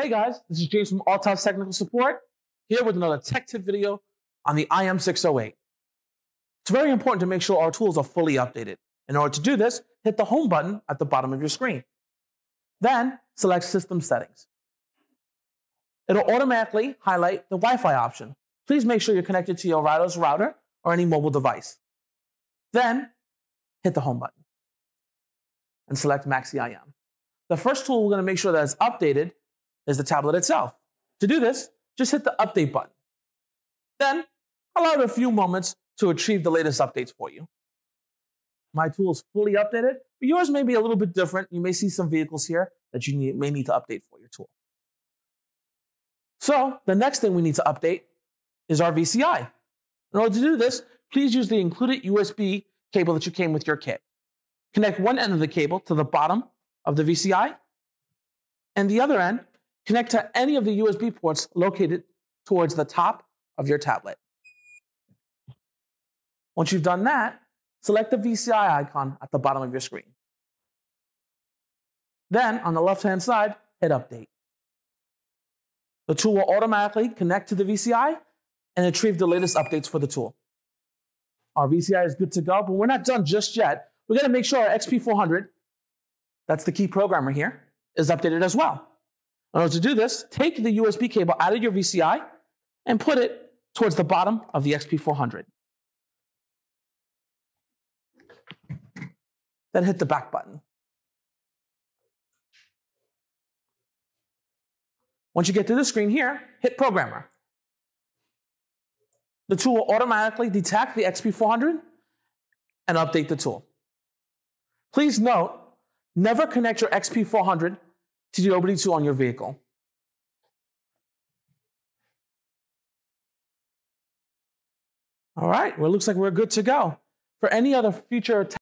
Hey guys, this is James from Alltops Technical Support, here with another tech tip video on the IM608. It's very important to make sure our tools are fully updated. In order to do this, hit the home button at the bottom of your screen. Then select System Settings. It'll automatically highlight the Wi-Fi option. Please make sure you're connected to your router's router or any mobile device. Then hit the home button and select Maxi IM. The first tool we're going to make sure that it's updated is the tablet itself. To do this, just hit the update button. Then allow it a few moments to retrieve the latest updates for you. My tool is fully updated, but yours may be a little bit different. You may see some vehicles here that you need, may need to update for your tool. So the next thing we need to update is our VCI. In order to do this, please use the included USB cable that you came with your kit. Connect one end of the cable to the bottom of the VCI, and the other end connect to any of the USB ports located towards the top of your tablet. Once you've done that, select the VCI icon at the bottom of your screen. Then, on the left-hand side, hit Update. The tool will automatically connect to the VCI and retrieve the latest updates for the tool. Our VCI is good to go, but we're not done just yet. We're going to make sure our XP400, that's the key programmer here, is updated as well. In order to do this, take the USB cable out of your VCI and put it towards the bottom of the XP400. Then hit the back button. Once you get to the screen here, hit Programmer. The tool will automatically detect the XP400 and update the tool. Please note, never connect your XP400 to the OBD2 on your vehicle. All right, well, it looks like we're good to go. For any other future